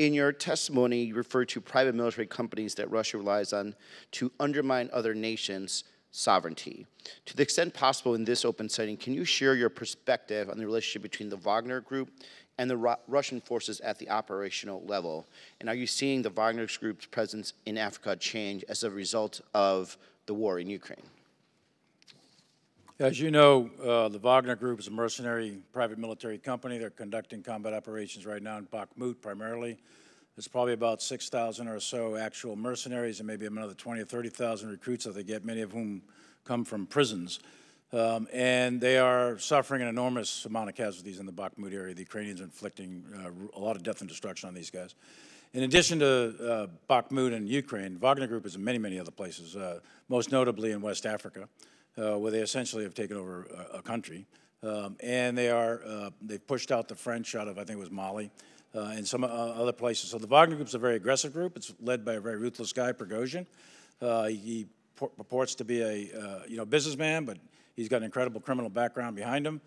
In your testimony, you refer to private military companies that Russia relies on to undermine other nations' sovereignty. To the extent possible in this open setting, can you share your perspective on the relationship between the Wagner Group and the Ru Russian forces at the operational level? And are you seeing the Wagner Group's presence in Africa change as a result of the war in Ukraine? As you know, uh, the Wagner Group is a mercenary private military company. They're conducting combat operations right now in Bakhmut primarily. There's probably about 6,000 or so actual mercenaries and maybe another 20 or 30,000 recruits that they get, many of whom come from prisons. Um, and they are suffering an enormous amount of casualties in the Bakhmut area. The Ukrainians are inflicting uh, a lot of death and destruction on these guys. In addition to uh, Bakhmut and Ukraine, Wagner Group is in many, many other places, uh, most notably in West Africa uh, where they essentially have taken over a, a country. Um, and they are, uh, they've pushed out the French out of, I think it was Mali, uh, and some uh, other places. So the Wagner Group is a very aggressive group. It's led by a very ruthless guy, Prigozhin. Uh, he purports to be a, uh, you know, businessman, but he's got an incredible criminal background behind him.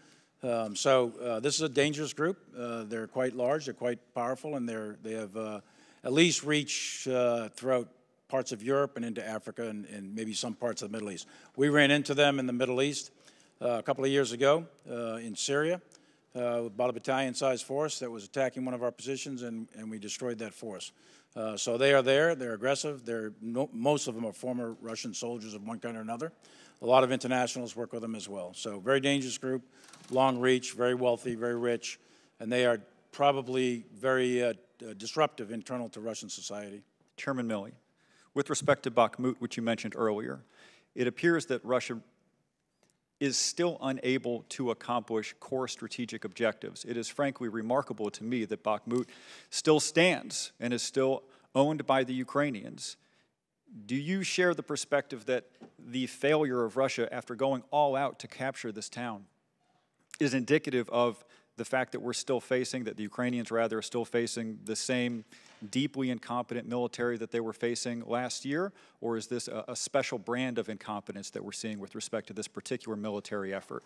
Um, so this is a dangerous group. they're quite large, they're quite powerful, and they're, they have at least reached throughout parts of Europe and into Africa and, and, maybe some parts of the Middle East. We ran into them in the Middle East uh, a couple of years ago uh, in Syria, uh, about a battalion-sized force that was attacking one of our positions, and, and we destroyed that force. Uh, so they are there. They're aggressive. They're no, most of them are former Russian soldiers of one kind or another. A lot of internationals work with them as well. So very dangerous group, long reach, very wealthy, very rich, and they are probably very uh, disruptive internal to Russian society. Chairman Milley. With respect to Bakhmut, which you mentioned earlier, it appears that Russia is still unable to accomplish core strategic objectives. It is frankly remarkable to me that Bakhmut still stands and is still owned by the Ukrainians. Do you share the perspective that the failure of Russia after going all out to capture this town is indicative of the fact that we're still facing, that the Ukrainians rather are still facing the same deeply incompetent military that they were facing last year? Or is this a, a special brand of incompetence that we're seeing with respect to this particular military effort?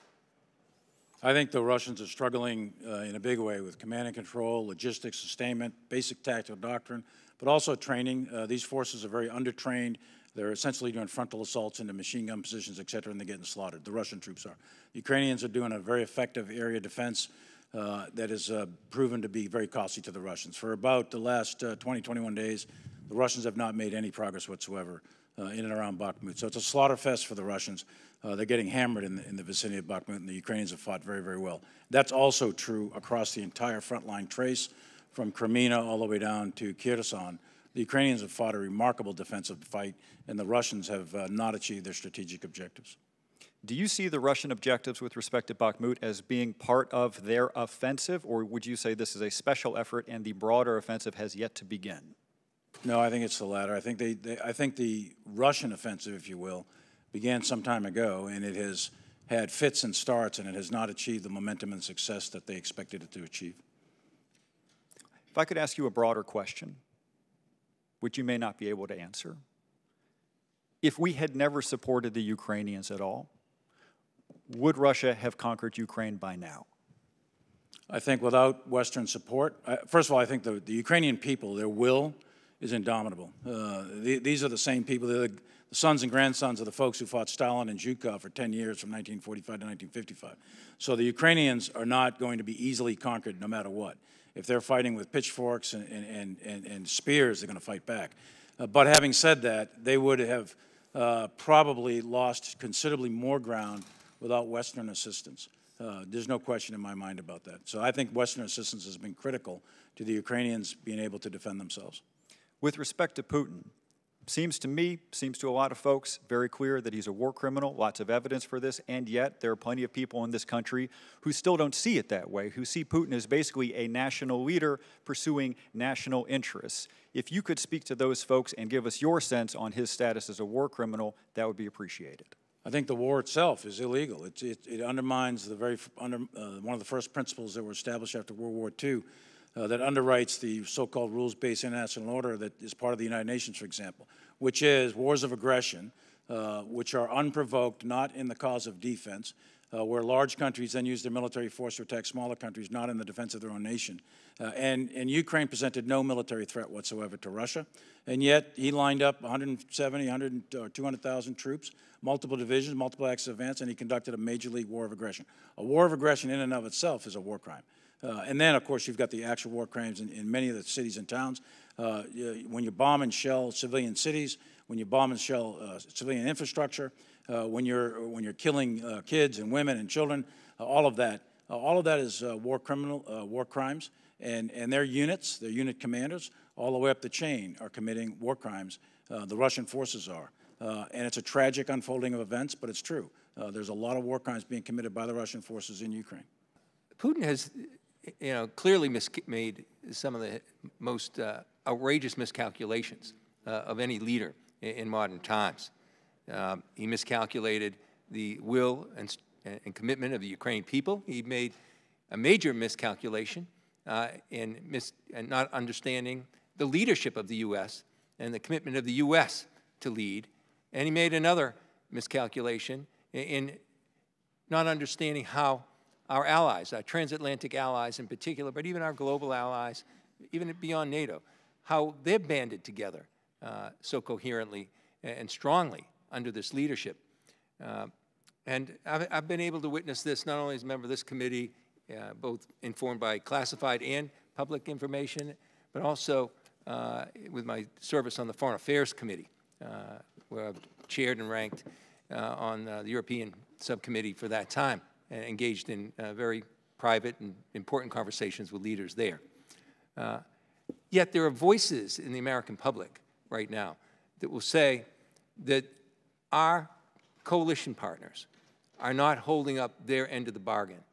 I think the Russians are struggling uh, in a big way with command and control, logistics, sustainment, basic tactical doctrine, but also training. Uh, these forces are very undertrained. They're essentially doing frontal assaults into machine gun positions, et cetera, and they're getting slaughtered. The Russian troops are. The Ukrainians are doing a very effective area defense uh, that has uh, proven to be very costly to the Russians. For about the last uh, 20, 21 days, the Russians have not made any progress whatsoever uh, in and around Bakhmut. So it's a slaughter fest for the Russians. Uh, they're getting hammered in the, in the, vicinity of Bakhmut, and the Ukrainians have fought very, very well. That's also true across the entire frontline trace, from Kreminna all the way down to Kherson. The Ukrainians have fought a remarkable defensive fight, and the Russians have not achieved their strategic objectives. Do you see the Russian objectives with respect to Bakhmut as being part of their offensive, or would you say this is a special effort and the broader offensive has yet to begin? No, I think it's the latter. I think they, they I think the Russian offensive, if you will, began some time ago, and it has had fits and starts, and it has not achieved the momentum and success that they expected it to achieve. If I could ask you a broader question, which you may not be able to answer. If we had never supported the Ukrainians at all, would Russia have conquered Ukraine by now? I think without Western support, uh, first of all, I think the, the, Ukrainian people, their will is indomitable. Uh, the, these are the same people, they're the, the, sons and grandsons of the folks who fought Stalin and Zhukov for 10 years from 1945 to 1955. So the Ukrainians are not going to be easily conquered no matter what. If they're fighting with pitchforks and, and, and, and spears, they're going to fight back. Uh, but having said that, they would have uh, probably lost considerably more ground without Western assistance. Uh, there's no question in my mind about that. So I think Western assistance has been critical to the Ukrainians being able to defend themselves. With respect to Putin, seems to me, seems to a lot of folks, very clear that he's a war criminal, lots of evidence for this, and yet there are plenty of people in this country who still don't see it that way, who see Putin as basically a national leader pursuing national interests. If you could speak to those folks and give us your sense on his status as a war criminal, that would be appreciated. I think the war itself is illegal. It, it, it undermines the very under, uh, one of the first principles that were established after World War II uh, that underwrites the so-called rules-based international order that is part of the United Nations, for example, which is wars of aggression, uh, which are unprovoked, not in the cause of defense, uh, where large countries then use their military force to attack smaller countries not in the defense of their own nation. Uh, and, and Ukraine presented no military threat whatsoever to Russia. And yet he lined up 170, 100, or 200,000 troops, multiple divisions, multiple axes of advance, and he conducted a major league war of aggression. A war of aggression in and of itself is a war crime. Uh, and then, of course, you've got the actual war crimes in, in many of the cities and towns. Uh, you- when you bomb and shell civilian cities, when you bomb and shell uh, civilian infrastructure, uh, when you're when you're killing uh, kids and women and children, uh, all of that, all of that is war criminal war crimes, and and their units, their unit commanders, all the way up the chain, are committing war crimes. The Russian forces are, and it's a tragic unfolding of events, but it's true. There's a lot of war crimes being committed by the Russian forces in Ukraine. Putin has, you know, clearly made some of the most uh, outrageous miscalculations uh, of any leader in, modern times. Um, he miscalculated the will and, and commitment of the Ukrainian people. He made a major miscalculation uh, in, mis- in not understanding the leadership of the U.S. and the commitment of the U.S. to lead. And he made another miscalculation in, in not understanding how our allies, our transatlantic allies in particular, but even our global allies, even beyond NATO, how they're banded together uh, so coherently and strongly under this leadership. Uh, and I've, I've been able to witness this not only as a member of this committee, uh, both informed by classified and public information, but also uh, with my service on the Foreign Affairs Committee, uh, where I've chaired and ranked uh, on the European subcommittee for that time, and engaged in very private and important conversations with leaders there. Yet there are voices in the American public right now that will say that our coalition partners are not holding up their end of the bargain.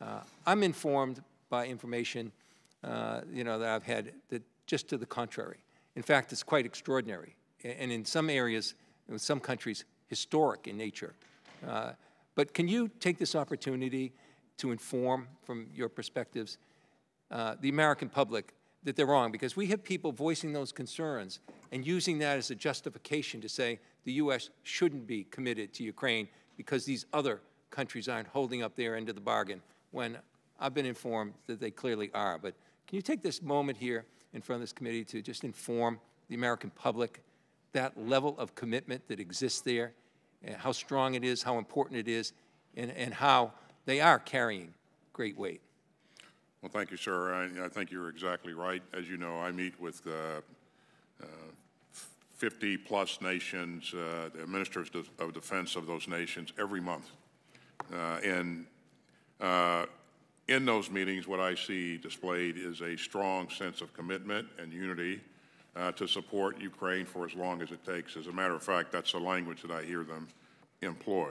Uh, I'm informed by information, uh, you know, that I've had that just to the contrary. In fact, it's quite extraordinary, and in some areas, in some countries, historic in nature. Uh, but can you take this opportunity to inform, from your perspectives, uh, the American public that they're wrong, because we have people voicing those concerns and using that as a justification to say the U.S. shouldn't be committed to Ukraine because these other countries aren't holding up their end of the bargain, when I've been informed that they clearly are. But can you take this moment here in front of this committee to just inform the American public that level of commitment that exists there, how strong it is, how important it is, and, and how they are carrying great weight? Well, thank you, sir. I, I think you're exactly right. As you know, I meet with uh, uh, 50-plus nations, uh, the ministers of defense of those nations every month. Uh, And uh, in those meetings, what I see displayed is a strong sense of commitment and unity uh, to support Ukraine for as long as it takes. As a matter of fact, that's the language that I hear them employ.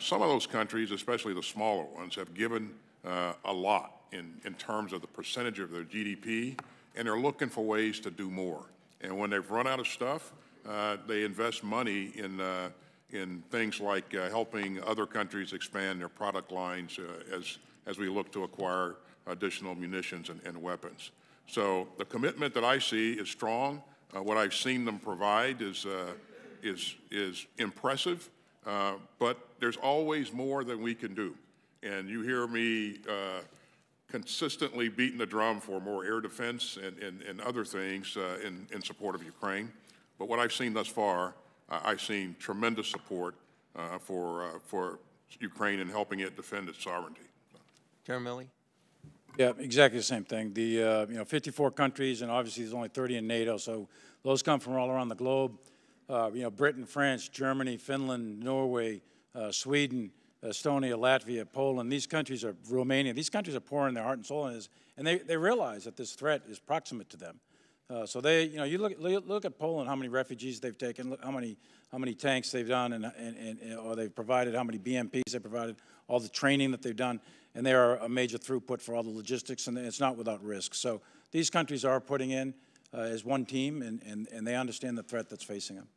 Some of those countries, especially the smaller ones, have given uh, a lot in, in terms of the percentage of their GDP, and they're looking for ways to do more. And when they've run out of stuff, uh, they invest money in, uh, in things like uh, helping other countries expand their product lines uh, as, as we look to acquire additional munitions and, and weapons. So the commitment that I see is strong. Uh, what I've seen them provide is, is, is impressive, but there's always more than we can do. And you hear me uh, consistently beating the drum for more air defense and, and, and other things uh, in, in support of Ukraine. But what I've seen thus far, uh, I've seen tremendous support uh, for, uh, for Ukraine and helping it defend its sovereignty. Chairman Milley? Yeah, exactly the same thing. The, uh, you know, 54 countries, and obviously there's only 30 in NATO, so those come from all around the globe. Uh, You know, Britain, France, Germany, Finland, Norway, uh, Sweden, Estonia, Latvia, Poland, these countries are, Romania, these countries are pouring their heart and soul in this, and they, they realize that this threat is proximate to them. Uh, So they, you know, you look, look at Poland, how many refugees they've taken, look how many, how many tanks they've done, and, and, and, or they've provided, how many BMPs they've provided, all the training that they've done, and they are a major throughput for all the logistics, and it's not without risk. So these countries are putting in uh, as one team, and, and, and they understand the threat that's facing them.